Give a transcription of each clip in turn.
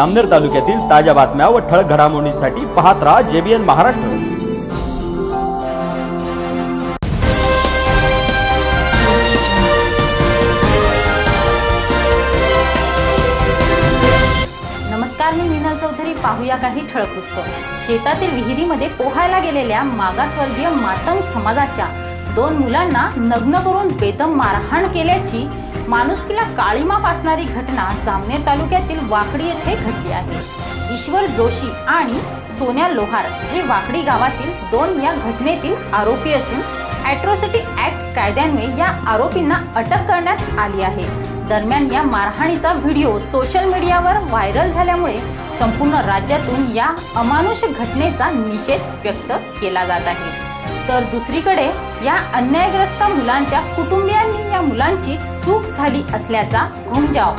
अमनेर तालुक्यातील ताज्या बातम्या व ठळक घडामोडींसाठी पाहत राहा जेबीएन महाराष्ट्र. नमस्कार मी मिनल चौधरी. पाहूया काही ठळक वृत्त. शेतातील विहिरीमध्ये पोहायला गेलेल्या मागासवर्गीय मातंग समाजाच्या दोन मुलांना नग्न करून बेदम मारहाण केल्याची माणुसकीला काळीमा फासणारी घटना जामनेर तालुक्यातील वाकडी येथे घडली आहे. ईश्वर जोशी आणि सोन्या लोहार हे वाकडी गावातील दोन या घटनेतील आरोपी असून ॲट्रॉसिटी ॲक्ट कायद्यान्वये या आरोपींना अटक करण्यात आली आहे. दरम्यान या मारहाणीचा व्हिडिओ सोशल मीडियावर व्हायरल झाल्यामुळे संपूर्ण राज्यातून या अमानुष घटनेचा निषेध व्यक्त केला जात आहे. तर दुसरीकडे या अन्यायग्रस्त मुलांच्या कुटुंबियांनी या मुलांची चूक झाली असल्याचा घुमजाव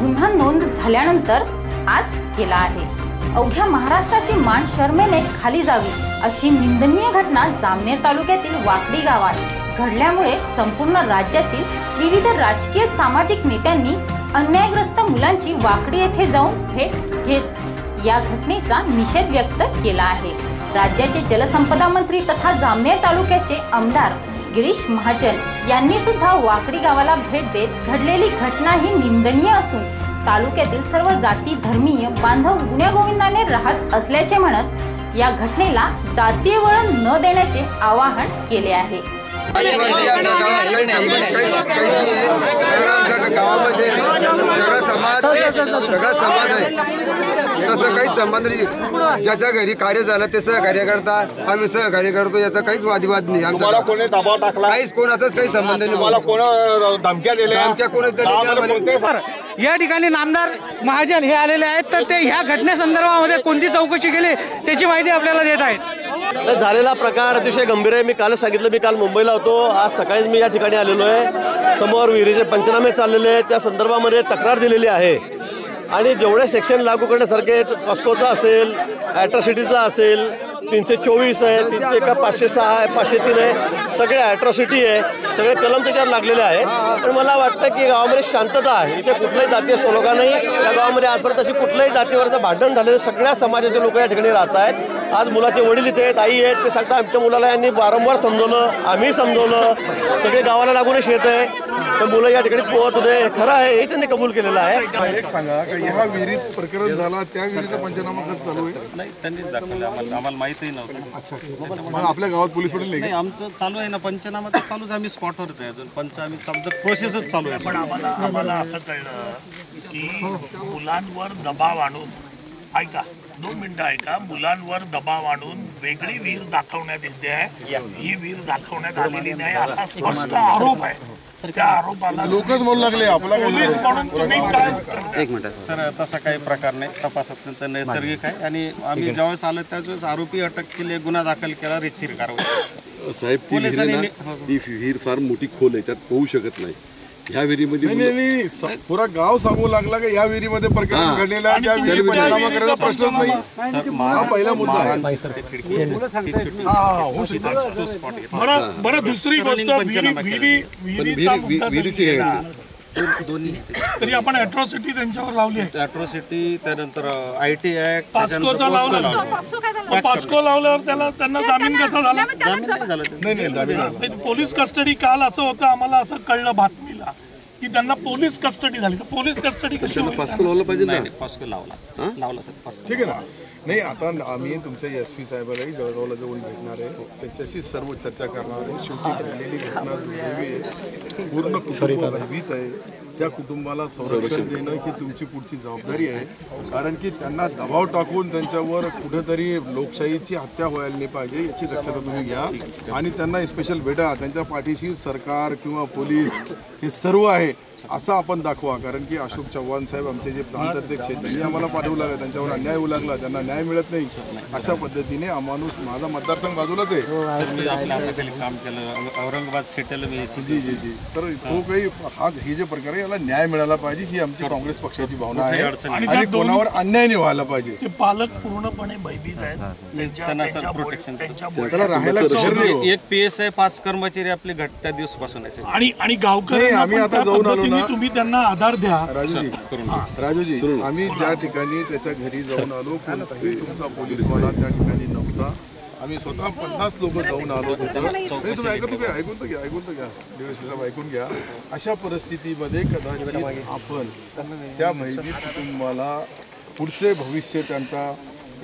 गुन्हा नोंद झाल्यानंतर आज केला आहे. अवघ्या महाराष्ट्राची मान शर्मेने खाली जावी अशी निंदनीय घटना जामनेर तालुक्यातील वाकडी गावात घडल्यामुळे संपूर्ण राज्यातील विविध राजकीय सामाजिक नेत्यांनी अन्यायग्रस्त मुलांची वाकडी येथे जाऊन भेट घेत या घटनेचा निषेध व्यक्त केला आहे. राज्याचे जलसंपदा मंत्री तथा जामनेर तालुक्याचे आमदार गिरीश महाजन यांनी सुद्धा वाकडी गावाला भेट देत घडलेली घटना ही निंदनीय असून तालुक्यातील सर्व जाती धर्मीय बांधव गुण्यागोविंदाने राहत असल्याचे म्हणत या घटनेला जातीय वळण न देण्याचे आवाहन केले आहे. गावामध्ये सगळा समाज सगळा समाज आहे. तसं काही संबंध नाही. ज्याच्या घरी कार्य झालं ते सहकार्य करता. आम्ही सहकार्य करतो याचा काहीच वादिवाद नाही आमचा कोणी दबाव टाकला? काहीच कोणाचाच काही संबंध नाही. कोण धमक्या दिल्या? धमक्या कोणी दिल्या? गावामध्ये कोणते सर या ठिकाणी नामदार महाजन हे आलेले आहेत तर ते ह्या घटनेसंदर्भामध्ये कोणती चौकशी केली त्याची माहिती आपल्याला देत आहेत. तर झालेला प्रकार अतिशय गंभीर आहे. मी कालच सांगितलं मी काल मुंबईला होतो. आज सकाळीच मी या ठिकाणी आलेलो आहे. समोर विहिरीचे पंचनामे चाललेले आहेत. त्या संदर्भामध्ये तक्रार दिलेली आहे. आणि जेवढे सेक्शन लागू करण्यासारखे कॉस्कोचा असेल ॲट्रॉसिटीचा असेल तीनशे चोवीस आहे तीनशे एका पाचशे सहा आहे पाचशे तीन आहे. सगळे ॲट्रॉसिटी आहे. सगळे कलम त्याच्यावर लागलेले आहेत पण मला वाटतं की गावामध्ये शांतता आहे. इथे कुठल्याही जातीय सलोखा नाही. या गावामध्ये आजपर्यंत अशी कुठल्याही जातीवरचं भांडण झालेलं सगळ्या समाजाचे लोक या ठिकाणी राहत आहेत. आज मुलाचे वडील इथे आहेत आई आहेत. ते सांगतात आमच्या मुलाला यांनी वारंवार समजवलं. आम्ही समजवलं. सगळे गावाला लागूनच येत आहे. तर मुलं या ठिकाणी पोहोच नये खरं आहे. हे त्यांनी कबूल केलेलं आहे. एक सांगा का ह्या विहिरीत प्रकरण झाला त्या विहिरीचा पंचनामा कसं चालू आहे? नाही त्यांनीच दाखवलं. आम्हाला आम्हाला माहितही नव्हतं. अच्छा मग आपल्या गावात पोलीस पाटील नाही नाही आमचं चालू आहे ना पंचनामा तर चालूच आहे, आम्ही स्पॉटवरच आहे अजून. पंच आम्ही समजा प्रोसेसच चालू आहे. पण आम्हाला आम्हाला असं कळलं की मुलांवर दबाव आणून ऐका दोन मिनिटं ऐका. मुलांवर दबाव आणून वेगळी वीर दाखवण्यात येते आहे. ही वीर दाखवण्यात आलेली नाही असा स्पष्ट आरोप आहे. त्या आरोपाला लोकच बोलू लागले आपला पोलीस म्हणून तुम्ही काय सर तसा काही प्रकार नाही. तपासात त्यांचं नैसर्गिक आहे. आणि आम्ही ज्यावेळेस आलो त्यावेळेस आरोपी अटक केली गुन्हा दाखल केला रितशीर कारवाई. साहेब ती ना ती विहीर फार मोठी खोल आहे त्यात पोहू शकत नाही. ह्या विहिरीमध्ये नाही नाही, नाही स- पुरा गाव सांगू लागला की? या विहिरीमध्ये प्रकरण घडलेलं आहे. त्या विहिरी पंचनामा करायचा प्रश्नच नाही. हा पहिला मुद्दा आहे. हा हा होऊ शकतो. बरं बरं दुसरी गोष्ट विहिरी पंचनामा विहिरी पण विहिरीचा मुद्दा घ्यायची. दोन्ही. तरी आपण अट्रॉसिटी त्यांच्यावर लावली आहे. अॅट्रॉसिटी त्यानंतर आय टी ऍक्ट पास्कोचा लावला पास्को लावल्यावर त्याला त्यांना जामीन कसा झाला? जामीन झालं पोलीस कस्टडी काल असं होतं आम्हाला असं कळलं बातमीला की त्यांना पोलीस कस्टडी झाली. तर पोलीस कस्टडी कशी पास्को लावलं पाहिजे पास्को लावला. लावला सर पास्को ठीक आहे ना? नाही आता आम्ही तुमच्या एस पी साहेबालाही जळगावला जाऊन भेटणार आहे. त्यांच्याशी सर्व चर्चा करणार आहे. शेवटी घडलेली घटना दुर्दैवी आहे. पूर्ण कुटुंब भयभीत आहे. त्या कुटुंबाला संरक्षण देणं ही तुमची पुढची जबाबदारी आहे. कारण की त्यांना दबाव टाकून त्यांच्यावर कुठेतरी लोकशाहीची हत्या व्हायला नाही पाहिजे याची दक्षता तुम्ही घ्या. आणि त्यांना स्पेशल भेटा. त्यांच्या पाठीशी सरकार किंवा पोलीस हे सर्व आहे. असं आपण दाखवा कारण की अशोक चव्हाण साहेब आमचे जे प्रांताध्यक्ष आहेत त्यांनी आम्हाला पाठवलं आहे त्यांच्यावर अन्याय होऊ लागला त्यांना न्याय मिळत नाही. अशा पद्धतीने अमानुष माझा मतदारसंघ बाजूलाच आहे. सर, मी आपल्या हाताखाली काम केलं. औरंगाबाद सिटीला मी जी जी जी. तर तो काही हा हे जे प्रकार आहे याला न्याय मिळाला पाहिजे ही आमची काँग्रेस पक्षाची भावना आहे. आणि कोणावर अन्याय नाही व्हायला पाहिजे. ते पालक पूर्णपणे भयभीत आहेत. त्याला राहायला हो. एक पी एस आय पाच कर्मचारी आपले घट त्या दिवसापासून आहे. आणि आणि गावकरी आम्ही आता जाऊन आलो पद्धतीने तुम्ही त्यांना आधार द्या. राजूजी राजूजी आम्ही ज्या ठिकाणी त्याच्या घरी जाऊन आलो कोणताही तुमचा पोलीसवाला त्या ठिकाणी नव्हता. आम्ही स्वतः पन्नास लोक जाऊन आलो नाही तुम्ही ऐकून घ्या ऐकून तर घ्या ऐकून तर घ्या. डीएसपी साहेब ऐकून घ्या. अशा परिस्थितीमध्ये कदाचित आपण त्या भयभीत कुटुंबाला पुढचे भविष्य त्यांचा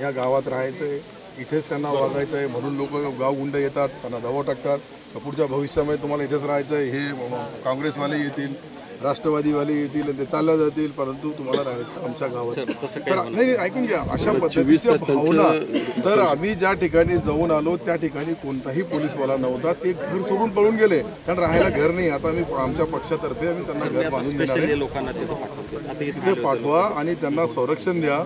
या गावात राहायचं आहे इथेच त्यांना वागायचं आहे म्हणून लोक गाव गुंड येतात त्यांना दबाव टाकतात. पुढच्या भविष्यामध्ये तुम्हाला इथेच राहायचं आहे हे काँग्रेसवाले येतील. राष्ट्रवादीवाले येतील ते चालल्या जातील परंतु तुम्हाला राहायचं आमच्या गावात. तर नाही नाही, ऐकून घ्या अशा पद्धतीच्या भावना. तर आम्ही ज्या ठिकाणी जाऊन आलो त्या ठिकाणी कोणताही पोलीसवाला नव्हता. ते घर सोडून पळून गेले कारण राहायला घर नाही. आता आम्ही आमच्या पक्षातर्फे आम्ही त्यांना घर बांधून देणार तिथे पाठवा आणि त्यांना संरक्षण द्या.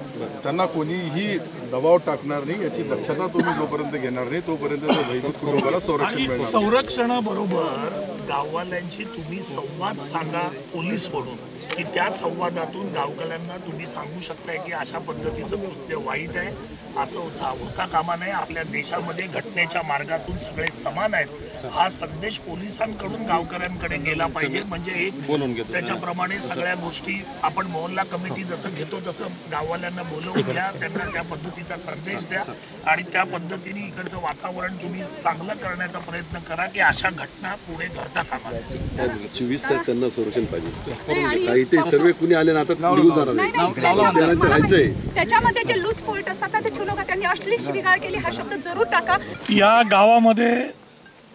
त्यांना कोणीही दबाव टाकणार नाही याची दक्षता तुम्ही जोपर्यंत घेणार नाही तोपर्यंत भयभीत कुटुंबाला संरक्षण मिळणार संरक्षणाबरोबर गाववाल्यांशी तुम्ही संवाद सांगा पोलीस म्हणून की त्या संवादातून गावकऱ्यांना तुम्ही सांगू शकताय की अशा पद्धतीचं कृत्य वाईट आहे? असं होता कामा नये. आपल्या देशामध्ये घटनेच्या मार्गातून सगळे समान आहेत. हा संदेश पोलिसांकडून गावकऱ्यांकडे गेला पाहिजे. म्हणजे एक बोलून घेतो. त्याच्याप्रमाणे सगळ्या गोष्टी आपण मोहल्ला कमिटी जसं घेतो तसं गाववाल्यांना बोलवून घ्या. त्यांना त्या पद्धतीचा संदेश द्या. आणि त्या पद्धतीने इकडचं वातावरण तुम्ही चांगलं करण्याचा प्रयत्न करा की अशा घटना पुढे घडता कामा नये. चोवीस तास त्यांना संरक्षण पाहिजे. ते सर्व कुणी आले ना आता निघून जाणार आहे. त्यांना ते राहायचंय. त्याच्यामध्ये जे लूज पॉईंट असतात ना ते ठेवू नका त्यांनी अश्लील शिवीगाळ केली हा शब्द जरूर टाका. या गावामध्ये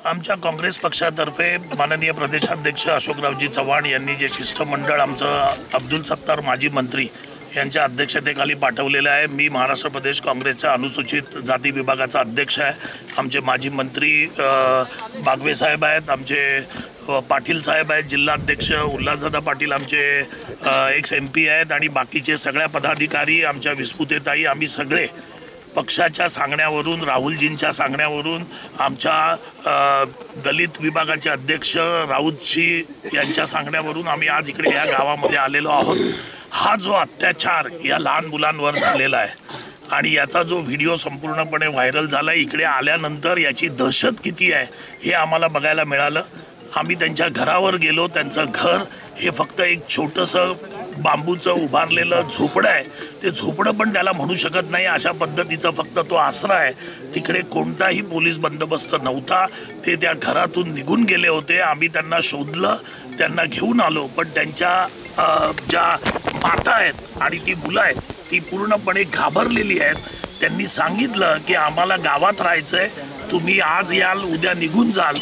आमच्या काँग्रेस पक्षातर्फे माननीय प्रदेशाध्यक्ष अशोकरावजी चव्हाण यांनी जे शिष्टमंडळ आमचं अब्दुल सत्तार माजी मंत्री यांच्या अध्यक्षतेखाली पाठवलेलं आहे. मी महाराष्ट्र प्रदेश काँग्रेसच्या अनुसूचित जाती विभागाचा अध्यक्ष आहे. आमचे माजी मंत्री बागवे साहेब आहेत. आमचे पाटील साहेब आहेत जिल्हाध्यक्ष उल्हासदादा पाटील आमचे एक्स एम पी आहेत आणि बाकीचे सगळ्या पदाधिकारी आमच्या विस्पुतेताई आम्ही सगळे पक्षाच्या सांगण्यावरून राहुलजींच्या सांगण्यावरून आमच्या दलित विभागाचे अध्यक्ष राऊतजी यांच्या सांगण्यावरून आम्ही आज इकडे या गावामध्ये आलेलो आहोत. हा जो अत्याचार या लहान मुलांवर झालेला आहे आणि याचा जो व्हिडिओ संपूर्णपणे व्हायरल झाला इकडे आल्यानंतर याची दहशत किती आहे हे आम्हाला बघायला मिळालं. आम्ही त्यांच्या घरावर गेलो. त्यांचं घर हे फक्त एक छोटंसं बांबूचं उभारलेलं झोपडं आहे. ते झोपडं पण त्याला म्हणू शकत नाही. अशा पद्धतीचा फक्त तो आसरा आहे. तिकडे कोणताही पोलीस बंदोबस्त नव्हता. ते त्या घरातून निघून गेले होते. आम्ही त्यांना शोधलं त्यांना घेऊन आलो. पण त्यांच्या ज्या माता आहेत आणि ती मुलं आहेत ती पूर्णपणे घाबरलेली आहेत. त्यांनी सांगितलं की आम्हाला गावात राहायचं आहे तुम्ही आज याल उद्या निघून जाल.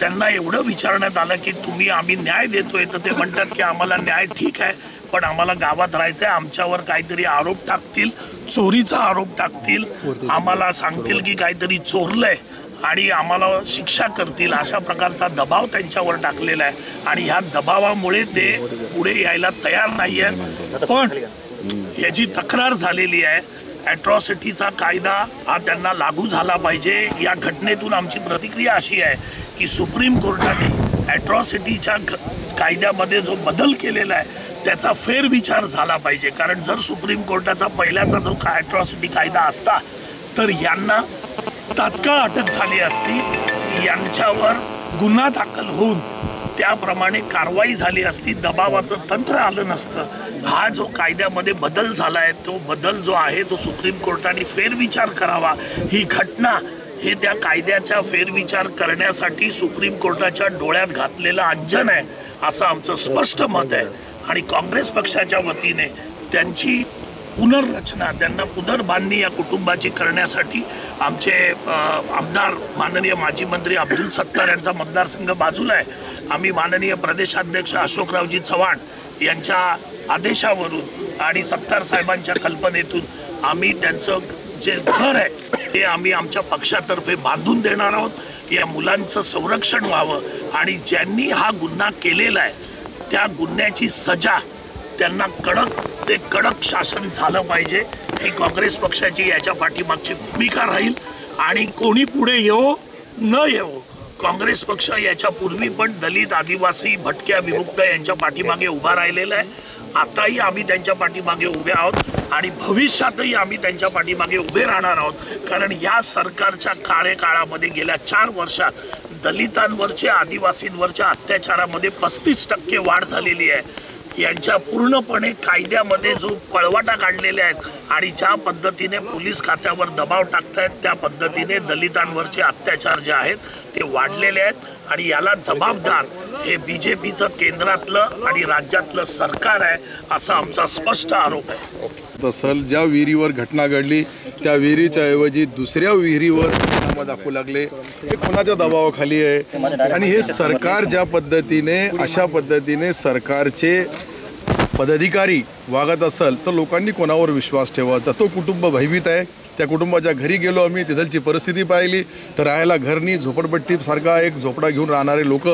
त्यांना एवढं विचारण्यात आलं की तुम्ही आम्ही न्याय देतोय तर ते म्हणतात की आम्हाला न्याय ठीक आहे पण आम्हाला गावात राहायचंय आमच्यावर काहीतरी आरोप टाकतील चोरीचा आरोप टाकतील आम्हाला सांगतील की काहीतरी चोरलंय आणि आम्हाला शिक्षा करतील अशा प्रकारचा दबाव त्यांच्यावर टाकलेला आहे. आणि ह्या दबावामुळे ते पुढे यायला तयार नाही आहेत पण याची तक्रार झालेली आहे. ॲट्रॉसिटीचा कायदा हा त्यांना लागू झाला पाहिजे. या घटनेतून आमची प्रतिक्रिया अशी आहे की सुप्रीम कोर्टाने ॲट्रॉसिटीच्या कायद्यामध्ये जो बदल केलेला आहे त्याचा फेरविचार झाला पाहिजे. कारण जर सुप्रीम कोर्टाचा पहिल्याचा जो का ॲट्रॉसिटी कायदा असता तर यांना तात्काळ अटक झाली असती. यांच्यावर गुन्हा दाखल होऊन त्याप्रमाणे कारवाई झाली असती. दबावाचं तंत्र आलं नसतं. हा जो कायद्यामध्ये बदल झाला आहे तो बदल जो आहे तो सुप्रीम कोर्टाने फेरविचार करावा. ही घटना हे त्या कायद्याच्या फेरविचार करण्यासाठी सुप्रीम कोर्टाच्या डोळ्यात घातलेलं अंजन आहे असं आमचं स्पष्ट मत आहे. आणि काँग्रेस पक्षाच्या वतीने त्यांची पुनर्रचना त्यांना पुनर्बांधणी या कुटुंबाची करण्यासाठी आमचे आमदार माननीय माजी मंत्री अब्दुल सत्तार यांचा मतदारसंघ बाजूला आहे. आम्ही माननीय प्रदेशाध्यक्ष अशोकरावजी चव्हाण यांच्या आदेशावरून आणि सत्तार साहेबांच्या कल्पनेतून आम्ही त्यांचं जे घर आहे ते आम्ही आमच्या पक्षातर्फे बांधून देणार आहोत. या मुलांचं संरक्षण व्हावं आणि ज्यांनी हा गुन्हा केलेला आहे त्या गुन्ह्याची सजा त्यांना कडक ते कडक शासन झालं पाहिजे. ही काँग्रेस पक्षाची याच्या पाठीमागची भूमिका राहील आणि कोणी पुढे येवो न येवो. काँग्रेस पक्ष याच्या पूर्वी पण दलित आदिवासी भटक्या विमुक्त यांच्या पाठीमागे उभा राहिलेला आहे. आताही आम्ही त्यांच्या पाठीमागे उभे आहोत आणि भविष्यातही आम्ही त्यांच्या पाठीमागे उभे राहणार आहोत. कारण या सरकारच्या काळे काळामध्ये गेल्या चार वर्षात दलितांवरचे आदिवासींवरच्या अत्याचारामध्ये पस्तीस टक्के वाढ झालेली आहे. यांच्या पूर्णपणे कायद्यामध्ये जो पळवाटा काढलेले आहेत आणि ज्या पद्धतीने पोलीस खात्यावर दबाव टाकतायत त्या पद्धतीने दलितांवरचे अत्याचार जे आहेत ते वाढलेले आहेत. आणि याला जबाबदार हे बी जे पीचं केंद्रातलं आणि राज्यातलं सरकार आहे असा आमचा स्पष्ट आरोप आहे. तसल ज्या विहिरीवर घटना घडली त्या विहिरीच्या ऐवजी दुसऱ्या विहिरीवर दाखवू लागले. हे कोणाच्या दबावाखाली आहे? आणि हे सरकार ज्या पद्धतीने अशा पद्धतीने सरकारचे पदाधिकारी वागत असेल तर लोकांनी कोणावर विश्वास ठेवायचा? तो कुटुंब भयभीत आहे. त्या कुटुंबाच्या घरी गेलो आम्ही तिथलची परिस्थिती पाहिली. तर राहायला घरनी झोपडपट्टीसारखा एक झोपडा घेऊन राहणारे लोक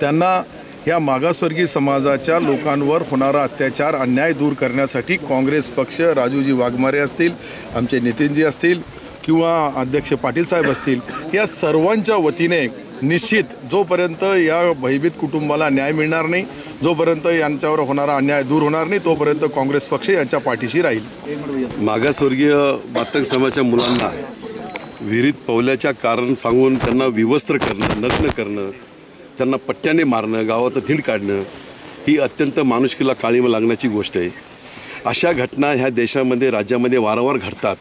त्यांना या मागासवर्गीय समाजाच्या लोकांवर होणारा अत्याचार अन्याय दूर करण्यासाठी काँग्रेस पक्ष राजूजी वाघमारे असतील आमचे नितीनजी असतील किंवा अध्यक्ष पाटील साहेब असतील या सर्वांच्या वतीने निश्चित जोपर्यंत या भयभीत कुटुंबाला न्याय मिळणार नाही जोपर्यंत यांच्यावर होणारा अन्याय दूर होणार नाही तोपर्यंत काँग्रेस पक्ष यांच्या पाठीशी राहील. मागासवर्गीय मातंग समाजाच्या मुलांना विहिरीत पवल्याच्या कारण सांगून त्यांना विवस्त्र करणं नग्न करणं त्यांना पट्ट्याने मारणं गावात धिंड काढणं ही अत्यंत माणुसकीला काळीमा लागण्याची गोष्ट आहे. अशा घटना ह्या देशामध्ये राज्यामध्ये वारंवार घडतात.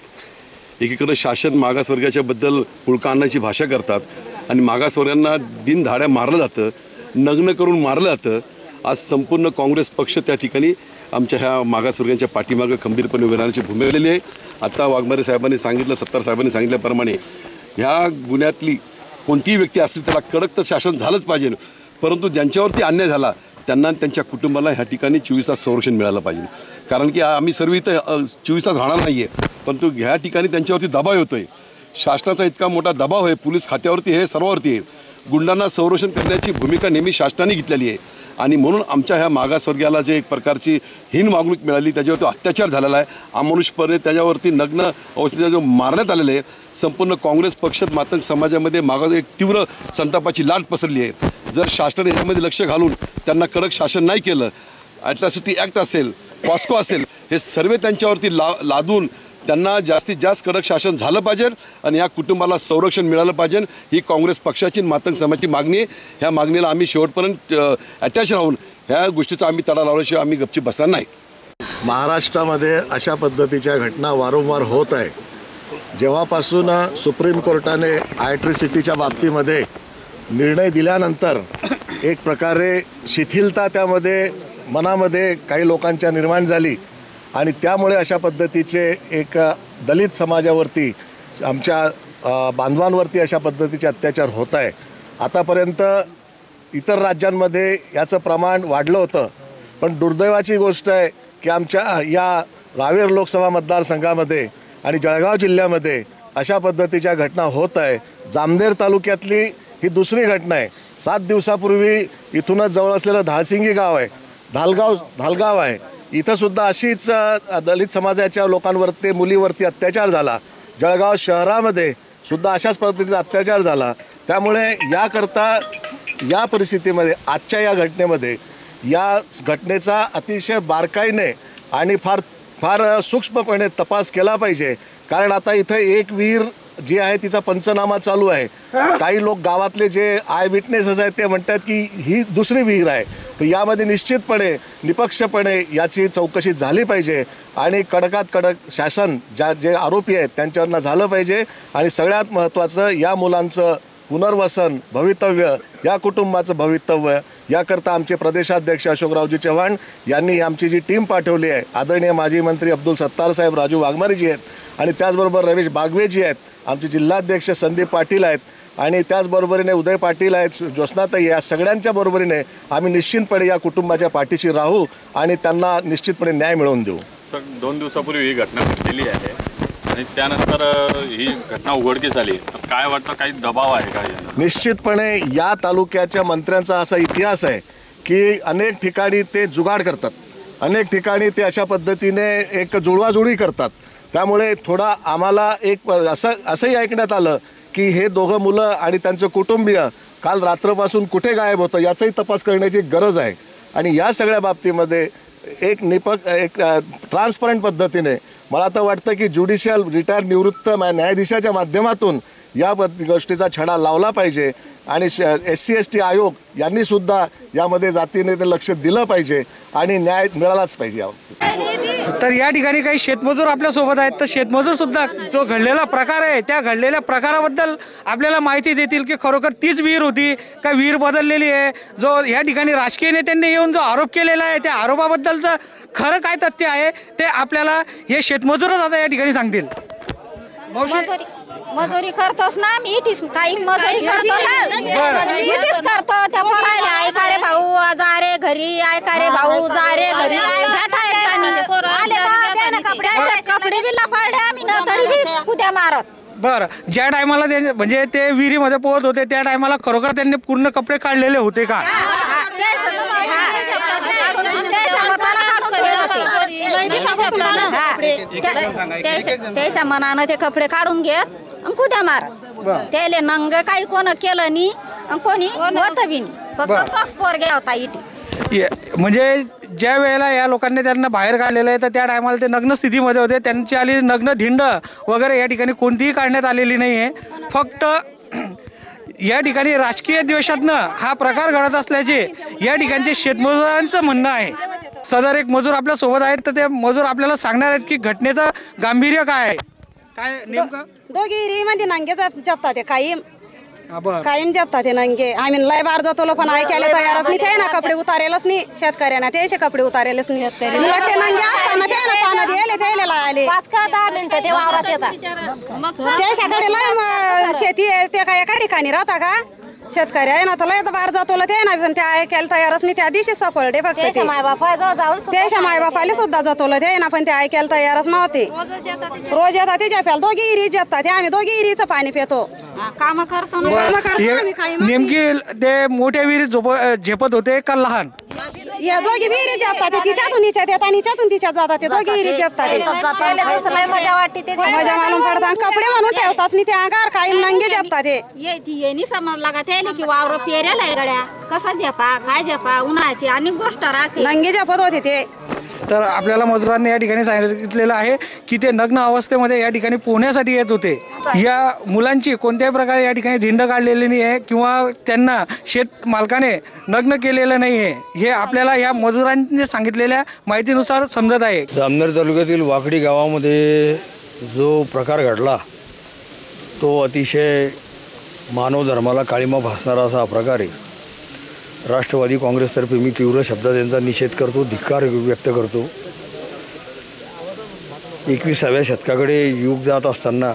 एकीकडं शासन मागासवर्गाच्याबद्दल उळका आणण्याची भाषा करतात आणि मागासवर्गांना दिनधाड्या मारलं जातं नग्न करून मारलं जातं आज संपूर्ण काँग्रेस पक्ष त्या ठिकाणी आमच्या ह्या मागासवर्गीयांच्या पाठीमागं खंबीरपणे उभे राहण्याची भूमिका आलेली आहे. आता वाघमारे साहेबांनी सांगितलं सत्तार साहेबांनी सांगितल्याप्रमाणे ह्या गुन्ह्यातली कोणतीही व्यक्ती असली त्याला कडक तर शासन झालंच पाहिजे. परंतु ज्यांच्यावरती अन्याय झाला त्यांना त्यांच्या कुटुंबाला ह्या ठिकाणी चोवीस तास संरक्षण मिळालं पाहिजे. कारण की आम्ही सर्व इथं चोवीस तास राहणार नाही आहे परंतु ह्या ठिकाणी त्यांच्यावरती दबाव येतो आहे शासनाचा इतका मोठा दबाव आहे पोलीस खात्यावरती आहे सर्वावरती आहे. गुंडांना संरक्षण करण्याची भूमिका नेहमी शासनाने घेतलेली आहे. आणि म्हणून आमच्या ह्या मागासवर्गीयाला जे एक प्रकारची हीन वागणूक मिळाली त्याच्यावरती अत्याचार झालेला आहे. अमानुषपणे त्याच्यावरती नग्न अवस्थेचा जो मारण्यात आलेले आहे संपूर्ण काँग्रेस पक्ष मातंग समाजामध्ये मागास एक तीव्र संतापाची लाट पसरली आहे. जर शासन याच्यामध्ये लक्ष घालून त्यांना कडक शासन नाही केलं ॲट्रॉसिटी ॲक्ट असेल पॉस्को असेल हे सर्व त्यांच्यावरती ला लादून त्यांना जास्तीत जास्त कडक शासन झालं पाहिजे आणि या कुटुंबाला संरक्षण मिळालं पाहिजे. ही काँग्रेस पक्षाची मातंग समाजाची मागणी आहे. ह्या मागणीला आम्ही शेवटपर्यंत अटॅच राहून ह्या गोष्टीचा आम्ही तडा लावल्याशिवाय आम्ही गपची बसणार नाही. महाराष्ट्रामध्ये अशा पद्धतीच्या घटना वारंवार होत आहे. जेव्हापासून सुप्रीम कोर्टाने आयट्रिसिटीच्या बाबतीमध्ये निर्णय दिल्यानंतर एक प्रकारे शिथिलता त्यामध्ये मनामध्ये काही लोकांच्या निर्माण झाली. आणि त्यामुळे अशा पद्धतीचे एक दलित समाजावरती आमच्या बांधवांवरती अशा पद्धतीचे अत्याचार होत आहे. आतापर्यंत इतर राज्यांमध्ये याचं प्रमाण वाढलं होतं. पण दुर्दैवाची गोष्ट आहे की आमच्या या रावेर लोकसभा मतदारसंघामध्ये आणि जळगाव जिल्ह्यामध्ये अशा पद्धतीच्या घटना होत आहे. जामनेर तालुक्यातली ही दुसरी घटना आहे. सात दिवसापूर्वी इथूनच जवळ असलेलं धाळसिंगी गाव आहे. धालगाव धालगाव आहे. इथंसुद्धा अशीच दलित समाजाच्या लोकांवरती मुलीवरती अत्याचार झाला. जळगाव शहरामध्ये सुद्धा अशाच पद्धतीचा अत्याचार झाला. त्यामुळे याकरता या परिस्थितीमध्ये आजच्या या घटनेमध्ये या घटनेचा अतिशय बारकाईने आणि फार फार सूक्ष्मपणे तपास केला पाहिजे. कारण आता इथं एक विहीर जी आहे तिचा पंचनामा चालू आहे. काही लोक गावातले जे आय विटनेसेस आहेत ते म्हणतात की ही दुसरी विहीर आहे. तर यामध्ये निश्चितपणे निपक्षपणे याची चौकशी झाली पाहिजे आणि कडकात कडक शासन ज्या जे आरोपी आहेत त्यांच्यावरनं झालं पाहिजे आणि सगळ्यात महत्त्वाचं या मुलांचं पुनर्वसन भवितव्य या कुटुंबाचं भवितव्य याकरता आमचे प्रदेशाध्यक्ष अशोकरावजी चव्हाण यांनी आमची जी टीम पाठवली आहे आदरणीय माजी मंत्री अब्दुल सत्तार साहेब राजू वाघमारेजी आहेत आणि त्याचबरोबर रमेश बागवेजी आहेत आमचे जिल्हाध्यक्ष संदीप पाटील आहेत आणि त्याचबरोबरीने उदय पाटील आहेत ज्योत्स्नाताई या सगळ्यांच्या बरोबरीने आम्ही निश्चितपणे या कुटुंबाच्या पाठीशी राहू आणि त्यांना निश्चितपणे न्याय मिळवून देऊ. सर दोन दिवसापूर्वी ही घटना घडलेली आहे आणि त्यानंतर ही घटना उघडकीस आली. तर काय वाटतं काही दबाव आहे का निश्चितपणे या तालुक्याच्या मंत्र्यांचा असा इतिहास आहे की अनेक ठिकाणी ते जुगाड करतात. अनेक ठिकाणी ते अशा पद्धतीने एक जुळवाजुळी करतात. त्यामुळे थोडा आम्हाला एक असं असंही ऐकण्यात आलं की हे दोघं मुलं आणि त्यांचं कुटुंबीय काल रात्रपासून कुठे गायब होतं याचाही तपास करण्याची गरज आहे. आणि या सगळ्या बाबतीमध्ये एक निपक एक ट्रान्सपरंट पद्धतीने मला तर वाटतं की ज्युडिशियल रिटायर निवृत्त न्यायाधीशाच्या माध्यमातून या गोष्टीचा छडा लावला पाहिजे. आणि एस सी एस टी आयोग यांनी सुद्धा यामध्ये जातीने ते लक्ष दिलं पाहिजे आणि न्याय मिळालाच पाहिजे यावर तर या ठिकाणी काही शेतमजूर आपल्यासोबत आहेत. तर शेतमजूर सुद्धा जो घडलेला प्रकार आहे त्या घडलेल्या प्रकाराबद्दल आपल्याला माहिती देतील की खरोखर तीच विहीर होती का विहीर बदललेली आहे? जो या ठिकाणी राजकीय नेत्यांनी येऊन जो आरोप केलेला आहे त्या आरोपाबद्दलचं खरं काय तथ्य आहे ते आपल्याला हे शेतमजूरच आता या ठिकाणी सांगतील. मजुरी करतोच ना आम्ही इटीस काही मजुरी करतो बरं. ना इटीस करतो त्या पोरायला ऐका रे भाऊ जा रे घरी ऐका रे भाऊ जा रे घरी झाटा कपडे कपडे बी लपाडले आम्ही ना तरी बी उद्या मारत बरं ज्या टायमाला ते म्हणजे ते विहिरीमध्ये पोहत होते त्या टायमाला खरोखर त्यांनी पूर्ण कपडे काढलेले होते का त्याच्या मनानं ते कपडे काढून घेत आणि कुद्या मारत त्याले नंग काही कोण केलं नाही आणि कोणी होत बी नाही फक्त. तोच होता इथे. ये- म्हणजे ज्या वेळेला या लोकांनी त्यांना बाहेर काढलेलं आहे तर त्या टायमाला ते नग्न स्थितीमध्ये होते. त्यांची आलेली नग्न धिंड वगैरे या ठिकाणी कोणतीही काढण्यात आलेली नाही आहे फक्त या ठिकाणी राजकीय द्वेषातनं हा प्रकार घडत असल्याचे या ठिकाणचे शेतमजुरांचं म्हणणं आहे. सदर एक मजूर आपल्यासोबत आहेत तर ते मजूर आपल्याला सांगणार आहेत की घटनेचं गांभीर्य काय आहे? काय नेमकं? दोघी मध्ये नंगे जप- जपतात ते कायम. हा, बरं. कायम जपतात ते नंगे. आम्ही लय बार जातो पण ऐकायला तयारच नाही ते ना कपडे उतारेलच नाही शेतकऱ्यांना त्याचे कपडे उतारेलच नाही नंगे असताना ते ना पाण्यात गेले त्याला लायले पाच का दहा मिनिटं ते वावरात येतात. त्याच्याकडे लय म- शेती आहे ते काय एका ठिकाणी राहता का? शेतकरी आहे ना तर लय बार जातो ते ना पण ते ऐकायला तयारच नाही. त्या दिवशी सफळते फक्त ते. त्याच्या मायबापाजवळ जाऊन सुद्धा त्याच्या मायबापाला सुद्धा जातवलं ते ना पण ते ऐकायला तयारच नव्हते. रोज येतात ते जपायला दोघी इरी जपतात आम्ही दोघी इरीचं पाणी पितो. काम करतो ना. कामं करतो हे आम्ही काही नेमकी ते मोठ्या विहिरीत झोप झेपत होते का लहान? या दोघी विहिरी जपतात ते तिच्यातून हिच्यात येतात आणि हिच्यातून तिच्यात जातात ते दोघी विहिरी जपतात ते. त्याला जसं लय मजा वाटते ते मजा मालूम पडतात आणि कपडे म्हणून ठेवतात नाही ते अंगार काही नंगे जपतात ते ये ती ये नाही समजला का त्याला की वावर पेरेला आहे गड्या. कसा झेपा काय झेपा उन्हाळ्याची अनेक गोष्ट राहते. नंगे जपत होते ते तर आपल्याला मजुरांनी या ठिकाणी सांगितलेलं आहे की ते नग्न अवस्थेमध्ये या ठिकाणी पोहण्यासाठी येत होते. या मुलांची कोणत्याही प्रकारे या ठिकाणी धिंड काढलेली नाही आहे किंवा त्यांना शेत मालकाने नग्न केलेलं नाही आहे. हे आपल्याला या मजुरांनी सांगितलेल्या माहितीनुसार समजत आहे. जामनेर तालुक्यातील वाकडी गावामध्ये जो प्रकार घडला तो अतिशय मानव धर्माला काळीमा भासणारा असा प्रकार आहे. राष्ट्रवादी काँग्रेसतर्फे मी तीव्र शब्दात यांचा निषेध करतो धिक्कार व्यक्त करतो. एकविसाव्या शतकाकडे युग जात असताना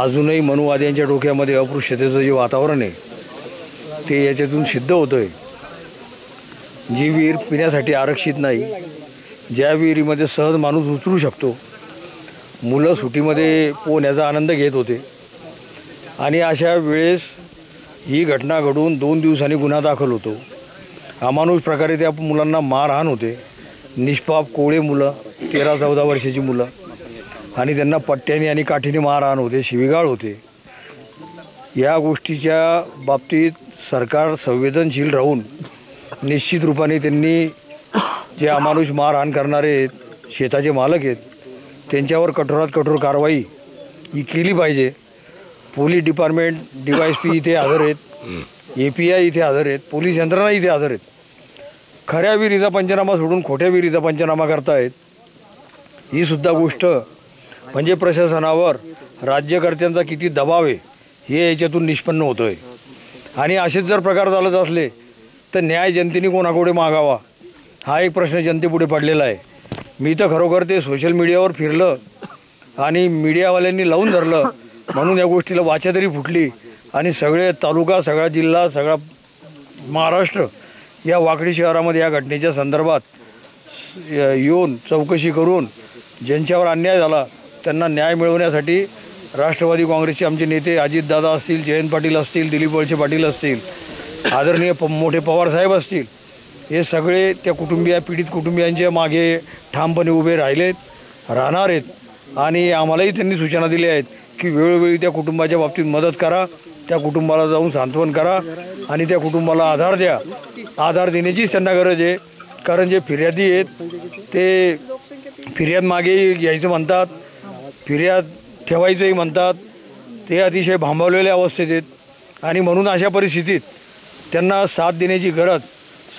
अजूनही मनुवाद्यांच्या डोक्यामध्ये अपृश्यतेचं जे वातावरण आहे ते याच्यातून सिद्ध होतं आहे जी विहीर पिण्यासाठी आरक्षित नाही ज्या विहिरीमध्ये सहज माणूस उतरू शकतो मुलं सुटीमध्ये पोहण्याचा आनंद घेत होते. आणि अशा वेळेस ही घटना घडून दोन दिवसांनी गुन्हा दाखल होतो. अमानुष प्रकारे त्या मुलांना मारहाण होते. निष्पाप कोळे मुलं तेरा चौदा वर्षाची मुलं. आणि त्यांना पट्ट्याने आणि काठीने मारहाण होते शिवीगाळ होते. या गोष्टीच्या बाबतीत सरकार संवेदनशील राहून निश्चित रूपाने त्यांनी जे अमानुष मारहाण करणारे आहेत शेताचे मालक आहेत त्यांच्यावर कठोरात कठोर कारवाई ही केली पाहिजे. Police department D Y S P इथे हजर आहेत. ए पी आय इथे हजर आहेत. पोलीस यंत्रणा इथे हजर आहेत. खऱ्या विहिरीचा पंचनामा सोडून खोट्या विहिरीचा पंचनामा करतायत. ही सुद्धा गोष्ट म्हणजे प्रशासनावर राज्यकर्त्यांचा किती दबाव आहे हे याच्यातून निष्पन्न होतं आहे आणि असेच जर प्रकार चालत असले तर न्याय जनतेने कोणाकडे मागावा? हा एक प्रश्न जनतेपुढे पडलेला आहे. मी तर खरोखर ते सोशल मीडियावर फिरलं आणि मीडियावाल्यांनी लावून धरलं. म्हणून या गोष्टीला वाचा तरी फुटली. आणि सगळे तालुका सगळा जिल्हा सगळा महाराष्ट्र या वाकडी शहरामध्ये या घटनेच्या संदर्भात येऊन चौकशी करून ज्यांच्यावर अन्याय झाला त्यांना न्याय मिळवण्यासाठी राष्ट्रवादी काँग्रेसचे आमचे नेते अजितदादा असतील जयंत पाटील असतील दिलीप वळसे पाटील असतील आदरणीय प मोठे पवारसाहेब असतील हे सगळे त्या कुटुंबिया पीडित कुटुंबियांच्या मागे ठामपणे उभे राहिलेत राहणार आहेत. आणि आम्हालाही त्यांनी सूचना दिल्या आहेत की वेळोवेळी त्या कुटुंबाच्या बाबतीत मदत करा त्या कुटुंबाला जाऊन सांत्वन करा आणि त्या कुटुंबाला आधार द्या. आधार देण्याचीच त्यांना गरज आहे. कारण जे फिर्यादी आहेत ते फिर्याद मागे घ्यायचं म्हणतात फिर्याद ठेवायचंही म्हणतात. ते अतिशय भांबवलेल्या अवस्थेत आहेत. आणि म्हणून अशा परिस्थितीत त्यांना साथ देण्याची गरज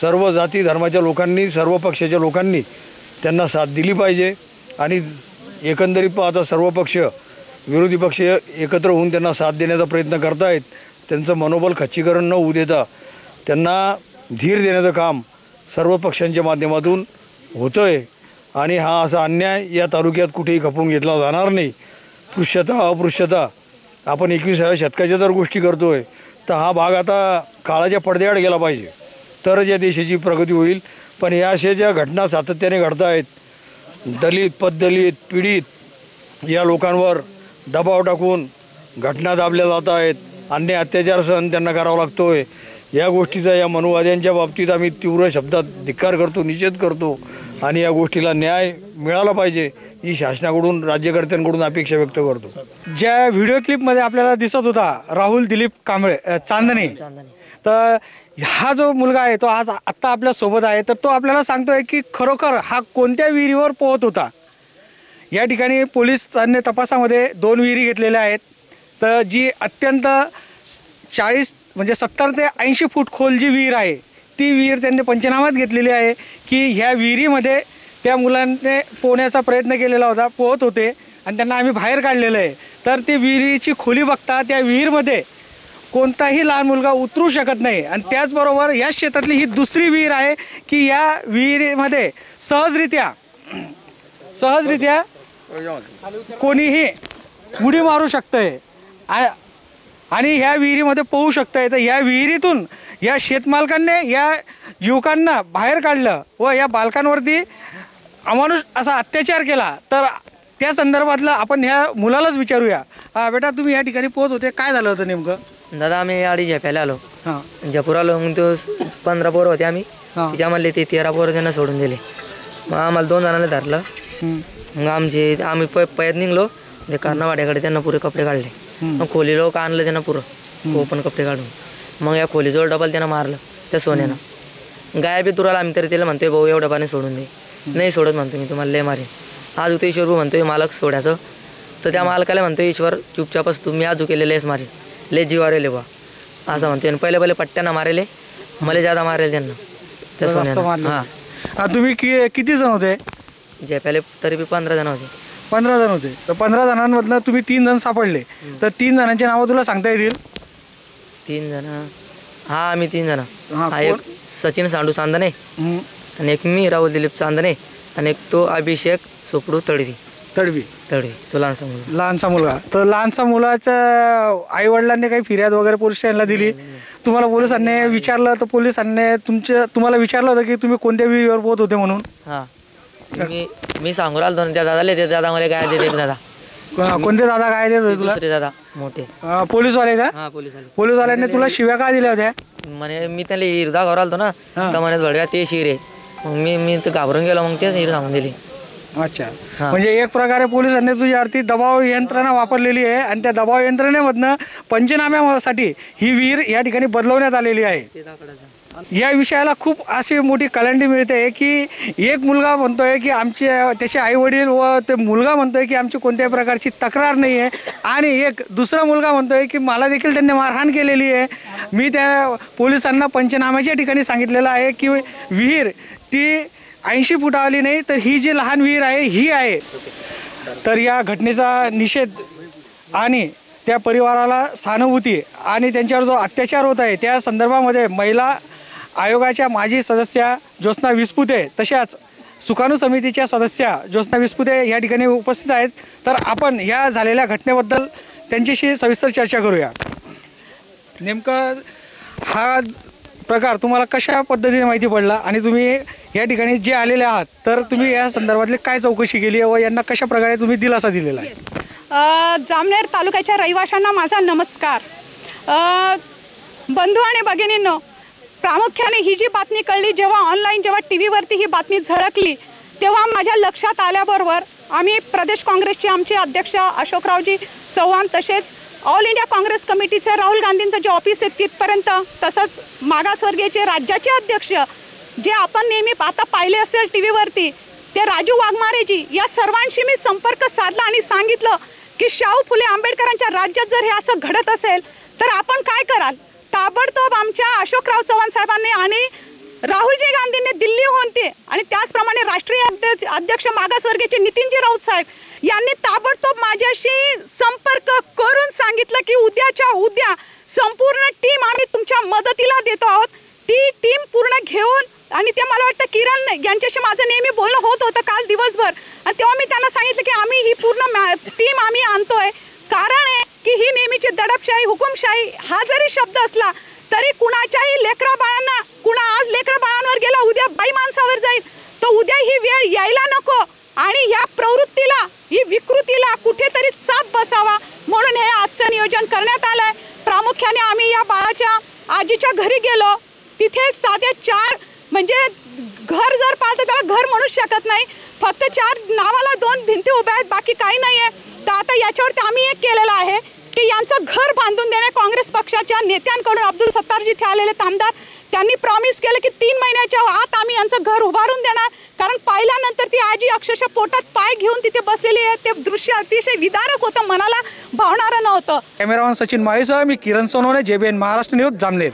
सर्व जाती धर्माच्या लोकांनी सर्व पक्षाच्या लोकांनी त्यांना साथ दिली पाहिजे. आणि एकंदरीत पाहता सर्व पक्ष विरोधी पक्ष एकत्र होऊन त्यांना साथ देण्याचा प्रयत्न करतायत. त्यांचं मनोबल खच्चीकरण न होऊ देता त्यांना धीर देण्याचं काम सर्व पक्षांच्या माध्यमातून होतं आहे आणि हा असा अन्याय या तालुक्यात कुठेही खपवून घेतला जाणार नाही. पृष्ठता अपृष्ठता आपण एकविसाव्या शतकाच्या जर गोष्टी करतो आहे तर हा भाग आता काळाच्या पडद्याआड गेला पाहिजे. तरच या देशाची प्रगती होईल. पण या अशा ज्या घटना सातत्याने घडत आहेत दलित पददलित पीडित या लोकांवर दबाव टाकून घटना दाबल्या जात आहेत. अन्य अत्याचार सहन त्यांना करावा लागतो आहे या गोष्टीचा या मनुवाद्यांच्या बाबतीत आम्ही तीव्र शब्दात धिक्कार करतो निषेध करतो आणि या गोष्टीला न्याय मिळाला पाहिजे ही शासनाकडून राज्यकर्त्यांकडून अपेक्षा व्यक्त करतो. ज्या व्हिडिओ क्लिपमध्ये आपल्याला दिसत होता राहुल दिलीप कांबळे चांदणे. तर हा जो मुलगा आहे तो आज आत्ता आपल्यासोबत आहे. तर तो आपल्याला सांगतोय की खरोखर हा कोणत्या विहिरीवर पोहत होता? या ठिकाणी पोलीस त्यांनी तपासामध्ये दोन विहिरी घेतलेल्या आहेत. तर जी अत्यंत चाळीस म्हणजे सत्तर ते ऐंशी फूट खोल जी विहीर आहे ती विहीर त्यांनी पंचनामात घेतलेली आहे की ह्या विहिरीमध्ये त्या मुलांनी पोहण्याचा प्रयत्न केलेला होता पोहत होते आणि त्यांना आम्ही बाहेर काढलेलं आहे. तर ती विहिरीची खोली बघता त्या विहीरमध्ये कोणताही लहान मुलगा उतरू शकत नाही आणि त्याचबरोबर या शेतातली ही दुसरी विहीर आहे की या विहिरीमध्ये सहजरित्या सहजरित्या कोणीही उडी मारू शकतंय. आणि ह्या विहिरीमध्ये पोहू शकतंय. तर या विहिरीतून या शेतमालकांनी या युवकांना बाहेर काढलं व या बालकांवरती अमानुष असा अत्याचार केला. तर त्या संदर्भातलं आपण ह्या मुलालाच विचारूया. हा बेटा तुम्ही या ठिकाणी पोहत होते. काय झालं होतं नेमकं? दादा आम्ही आडी झेपायला आलो. हां. जयपूर आलो मग तो पंधरा पोरं होते आम्ही. तिच्यामधले ते तेरा पोरं त्यांना सोडून दिले. मग आम्हाला दोन जणांना धरलं. मग आमचे आम्ही प पयात निघलो. ते कर्णावाड्याकडे त्यांना पुरे कपडे काढले. मग खोली लोक आणलं त्यांना पुरं. ओपन कपडे काढून. मग या खोलीजवळ डबल त्यांना मारलं त्या सोन्यानं. गाय बी तुराला आम्ही तरी त्याला म्हणतोय भाऊ एवढ्या पाणी सोडून दे. नाही सोडत म्हणतो मी तुम्हाला लय मारेन. आज ते ईश्वर म्हणतोय मालक सोडायचं. तर त्या मालकाला म्हणतो ईश्वर चुपचापच तुम्ही आजू केलेले लेस मारेल लय जीवारेले बा असं म्हणते आणि पहिले पहिले पट्ट्यांना मारेले. मला ज्यादा मारेल त्यांना. त्या सोन्यानं. हां. हा, तुम्ही कि किती जण होते? जे पहिले तरी बी पंधरा जण होते. पंधरा जण होते. तर पंधरा जणांमधनं तुम्ही तीन जण सापडले. तर तीन जणांची नावं तुला सांगता येतील? तीन जण. हा आम्ही तीन जण. हा, हा एक सचिन सांडू चांदणे. आणि एक मी राहुल दिलीप चांदणे. आणि एक तो अभिषेक सुपडू तडवी. तडवी. तडवी. तो लहानसा मुलगा. लहानसा मुलगा. तर लहानसा मुलाच्या आई वडिलांनी काही फिर्याद वगैरे पोलीस स्टेशनला दिली? तुम्हाला पोलिसांनी विचारलं तर पोलिसांनी तुमच्या तुम्हाला विचारलं होतं की तुम्ही कोणत्या विहिरीवर पोहत होते म्हणून? हा. मी मी सांगू राहिलो ना त्या दादाला ते दादा मला काय देते दादा. को- कोणते दादा काय देत होते तुला? दुसरे दादा मोठे. अं, पोलीसवाले का? हा पोलीस आले पोलीसवाल्यांनी तुला शिव्या का दिल्या होत्या? म्हणे मी त्याला हिर दाखवा राहिलो ना तर म्हणे बडव्या ते शिर. आहे मग मी मी तर घाबरून गेलो मग तेच हिर सांगून दिली. अच्छा. म्हणजे एक प्रकारे पोलिसांनी तुझ्यावरती दबाव यंत्रणा वापरलेली आहे आणि त्या दबाव यंत्रणेमधनं पंचनाम्यासाठी ही विहीर या ठिकाणी बदलवण्यात आलेली आहे. या विषयाला खूप अशी मोठी कलांडी मिळते की एक मुलगा म्हणतोय की आमचे त्याचे आई वडील व ते मुलगा म्हणतोय की आमची कोणत्याही प्रकारची तक्रार नाही आहे आणि एक दुसरा मुलगा म्हणतोय की मला देखील त्यांनी मारहाण केलेली आहे. मी त्या पोलिसांना पंचनाम्याच्या ठिकाणी सांगितलेलं आहे की विहीर ती ऐंशी फुटावली नाही तर ही जी लहान विहीर आहे ही आहे. तर या घटनेचा निषेध आणि त्या परिवाराला सहानुभूती आणि त्यांच्यावर जो अत्याचार होत आहे त्या संदर्भामध्ये महिला आयोगाच्या माजी सदस्या ज्योत्स्ना विस्पुते तशाच सुकाणू समितीच्या सदस्या ज्योत्स्ना विस्पुते या ठिकाणी उपस्थित आहेत. तर आपण या झालेल्या घटनेबद्दल त्यांच्याशी सविस्तर चर्चा करूया. नेमकं हा प्रकार तुम्हाला कशा पद्धतीने माहिती पडला आणि तुम्ही या ठिकाणी जे आलेले आहात तर तुम्ही या संदर्भातली काय चौकशी केली आहे व यांना कशा प्रकारे तुम्ही दिलासा दिलेला आहे? जामनेर तालुक्याच्या रहिवाशांना माझा नमस्कार. बंधू आणि भगिनींनो प्रामुख्याने ही जी बातमी कळली जेव्हा ऑनलाईन जेव्हा टी व्हीवरती ही बातमी झळकली तेव्हा माझ्या लक्षात आल्याबरोबर आम्ही प्रदेश काँग्रेसचे आमचे अध्यक्ष अशोकरावजी चव्हाण तसेच ऑल इंडिया काँग्रेस कमिटीचं राहुल गांधींचं जे ऑफिस आहे तिथपर्यंत तसंच मागासवर्गीयचे राज्याचे अध्यक्ष जे आपण नेहमी आता पाहिले असेल टी व्हीवरती ते राजू वाघमारेजी या सर्वांशी मी संपर्क साधला आणि सांगितलं की शाहू फुले आंबेडकरांच्या राज्यात जर हे असं घडत असेल तर आपण काय कराल? ताबडतोब आमच्या अशोकराव चव्हाण साहेबांनी आणि राहुलजी गांधींनी दिल्लीहून ते आणि त्याचप्रमाणे राष्ट्रीय अध्यक्ष अध्यक्ष मागासवर्गीयचे नितीनजी राऊत साहेब यांनी ताबडतोब माझ्याशी संपर्क करून सांगितलं की उद्याच्या उद्या संपूर्ण टीम आम्ही तुमच्या मदतीला देतो आहोत. ती टीम पूर्ण घेऊन आणि ते मला वाटतं किरण यांच्याशी माझं नेहमी बोलणं होत होतं काल दिवसभर. आणि तेव्हा मी त्यांना सांगितलं की आम्ही ही पूर्ण मॅ टीम आम्ही आणतोय. कारण आहे की ही नेहमीची दडपशाही हुकुमशाही हा जरी शब्द असला तरी कुणाच्याही लेकरा बाळांना कुणा आज लेकरा बाळांवर गेला उद्या बाई माणसावर जाईल तर उद्या ही वेळ यायला नको. आणि ह्या प्रवृत्तीला ही विकृतीला कुठेतरी चाप बसावा म्हणून हे आजचं नियोजन करण्यात आलंय. प्रामुख्याने आम्ही या बाळाच्या आजीच्या घरी गेलो. तिथे साध्या चार म्हणजे घर जर पाहतं त्याला घर म्हणूच शकत नाही. फक्त चार नावाला दोन भिंती उभ्या आहेत बाकी काही नाही आहे तर आता याच्यावरती आम्ही एक केलेलं आहे. यांचं घर बांधून देणे काँग्रेस पक्षाच्या नेत्यांकडून अब्दुल सत्तारजी इथे आलेले आमदार त्यांनी प्रॉमिस केलं की तीन महिन्याच्या आत आम्ही यांचं घर उभारून देणार. कारण पाहिल्यानंतर ती आजी अक्षरशः पोटात पाय घेऊन तिथे बसलेली आहे. ते दृश्य अतिशय विदारक होतं मनाला भावणारं नव्हतं. कॅमेरामॅन सचिन माळीसह मी किरण सोनवणे जेबीएन महाराष्ट्र न्यूज जामनेर.